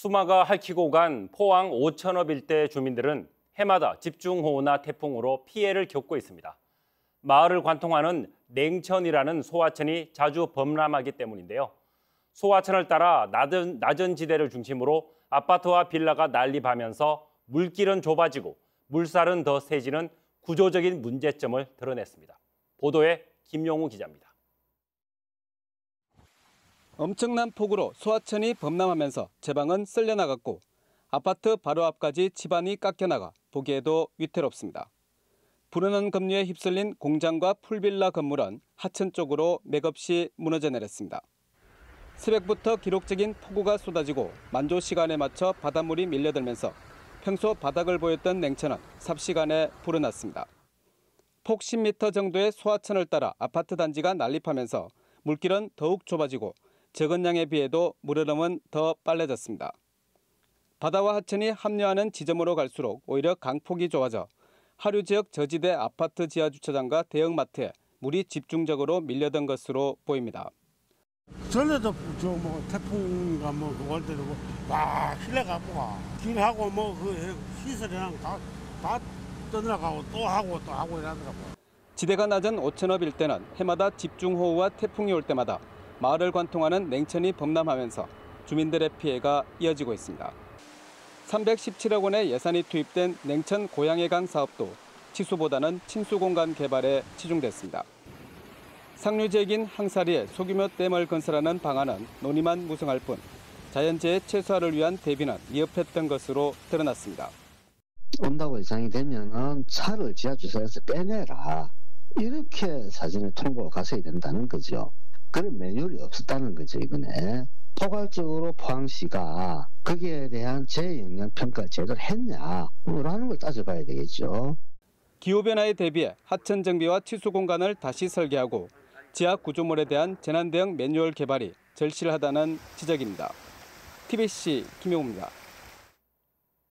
수마가 핥히고 간 포항 오천업 일대 주민들은 해마다 집중호우나 태풍으로 피해를 겪고 있습니다. 마을을 관통하는 냉천이라는 소하천이 자주 범람하기 때문인데요. 소하천을 따라 낮은, 낮은 지대를 중심으로 아파트와 빌라가 난립하면서 물길은 좁아지고 물살은 더 세지는 구조적인 문제점을 드러냈습니다. 보도에 김용우 기자입니다. 엄청난 폭우로 소하천이 범람하면서 제방은 쓸려나갔고 아파트 바로 앞까지 집안이 깎여나가 보기에도 위태롭습니다. 불어난 급류에 휩쓸린 공장과 풀빌라 건물은 하천 쪽으로 맥없이 무너져 내렸습니다. 새벽부터 기록적인 폭우가 쏟아지고 만조 시간에 맞춰 바닷물이 밀려들면서 평소 바닥을 보였던 냉천은 삽시간에 불어났습니다. 폭 10m 정도의 소하천을 따라 아파트 단지가 난립하면서 물길은 더욱 좁아지고 적은 양에 비해도 물흐름은 더 빨라졌습니다. 바다와 하천이 합류하는 지점으로 갈수록 오히려 강폭이 좋아져 하류 지역 저지대 아파트 지하 주차장과 대형마트에 물이 집중적으로 밀려든 것으로 보입니다. 전에도 저뭐 태풍인가 뭐 그거 할 때도 막 실내가고 와. 길하고 뭐 그 시설이랑 다, 다 떠나가고 또 하고 또 하고 이러더라고. 지대가 낮은 오천업 일대는 해마다 집중호우와 태풍이 올 때마다 마을을 관통하는 냉천이 범람하면서 주민들의 피해가 이어지고 있습니다. 317억 원의 예산이 투입된 냉천 고양의 강 사업도 치수보다는 침수 공간 개발에 치중됐습니다. 상류지역인 항사리에 소규모 댐을 건설하는 방안은 논의만 무성할 뿐 자연재해 최소화를 위한 대비는 미흡했던 것으로 드러났습니다. 온다고 예상이 되면은 차를 지하 주차장에서 빼내라. 이렇게 사전에 통보가 갔어야 된다는 거죠. 그런 매뉴얼이 없었다는 거죠, 이번에. 포괄적으로 포항시가 거기에 대한 재영향 평가를 제대로 했냐, 라는 걸 따져봐야 되겠죠. 기후변화에 대비해 하천 정비와 치수 공간을 다시 설계하고 지하 구조물에 대한 재난 대응 매뉴얼 개발이 절실하다는 지적입니다. TBC 김용우입니다.